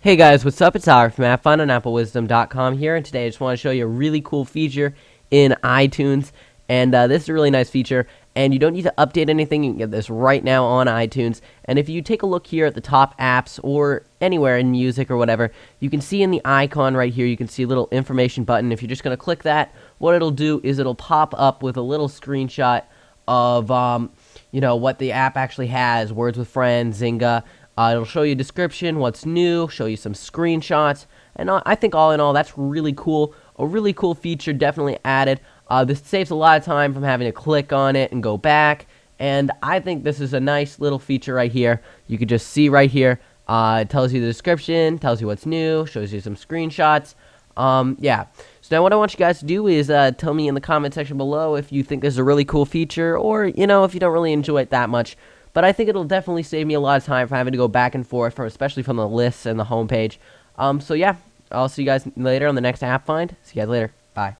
Hey guys, what's up? It's Tyler from AppFind on AppleWisdom.com here, and today I just want to show you a really cool feature in iTunes. And uh, this is a really nice feature, and you don't need to update anything. You can get this right now on iTunes. And if you take a look here at the top apps or anywhere in music or whatever, you can see in the icon right here, you can see a little information button. If you're just going to click that, what it'll do is it'll pop up with a little screenshot of, um, you know, what the app actually has, Words with Friends, Zynga, uh, it'll show you description, what's new, show you some screenshots, and uh, I think all in all, that's really cool. A really cool feature, definitely added. Uh, this saves a lot of time from having to click on it and go back, and I think this is a nice little feature right here. You can just see right here. Uh, it tells you the description, tells you what's new, shows you some screenshots. Um, yeah. So now what I want you guys to do is uh, tell me in the comment section below if you think this is a really cool feature, or you know if you don't really enjoy it that much. But I think it'll definitely save me a lot of time from having to go back and forth, from, especially from the lists and the homepage. Um, so yeah, I'll see you guys later on the next app find. See you guys later. Bye.